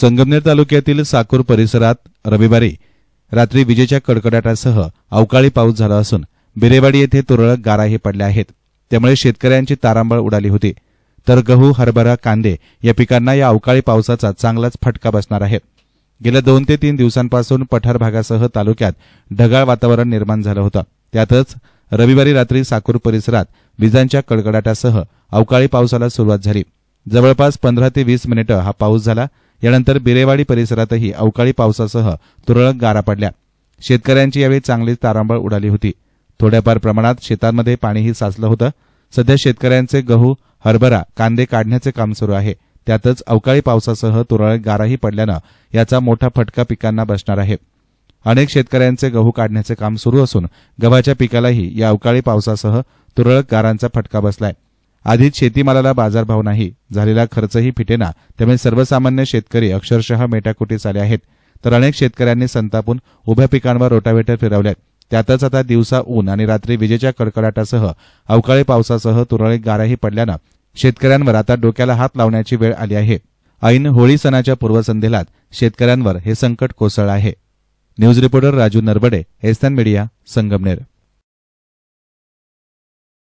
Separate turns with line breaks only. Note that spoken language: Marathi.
संगमनेर तालुक्यातील साकूर परिसरात रविवारी रात्री विजेच्या कडकडाटासह अवकाळी पाऊस झाला असून बिरेवाडी येथे तुरळक गाराही पडल्या आहेत. त्यामुळे शेतकऱ्यांची तारांबळ उडाली होती. तर गहू हरभरा कांदे या पिकांना या अवकाळी पावसाचा चांगलाच फटका बसणार आहे. गेल्या दोन ते तीन दिवसांपासून पठार भागासह तालुक्यात ढगाळ वातावरण निर्माण झालं होतं. त्यातच रविवारी रात्री साकूर परिसरात विजांच्या कडकडाटासह अवकाळी पावसाला सुरुवात झाली. जवळपास पंधरा ते वीस मिनिटं हा पाऊस झाला. यानंतर बिरेवाडी परिसरातही अवकाळी पावसासह तुरळक गारा पडल्या. शेतकऱ्यांची यावेळी चांगलीच तारांबळ उडाली होती. थोड्याफार प्रमाणात शेतांमध्ये पाणीही साचलं होतं. सध्या शेतकऱ्यांचे गहू हरभरा कांदे काढण्याचे काम सुरू आहे. त्यातच अवकाळी पावसासह तुरळक गाराही पडल्यानं याचा मोठा फटका पिकांना बसणार आहे. अनेक शेतकऱ्यांचे गहू काढण्याचे काम सुरू असून गव्हाच्या पिकालाही या अवकाळी पावसासह तुरळक गारांचा फटका बसलाय. आधीच शेतीमालाला बाजारभाव नाही. झालेला खर्चही फिटेना. त्यामुळे सर्वसामान्य शेतकरी अक्षरशः मेटाकुटीस आले आहेत. तर अनेक शेतकऱ्यांनी संतापून उभ्या पिकांवर रोटावेटर फिरवल्यात. त्यातच आता दिवसा ऊन आणि रात्री विजेच्या कडकडाटासह अवकाळी पावसासह तुरळक गाराही पडल्यानं शेतकऱ्यांवर आता डोक्याला हात लावण्याची वेळ आली आहे. ऐन होळी सणाच्या पूर्वसंध्येलाच शेतकऱ्यांवर हे संकट कोसळलं आहे. न्यूज रिपोर्टर राजू नरबडे एसन मीडिया संगमनेर.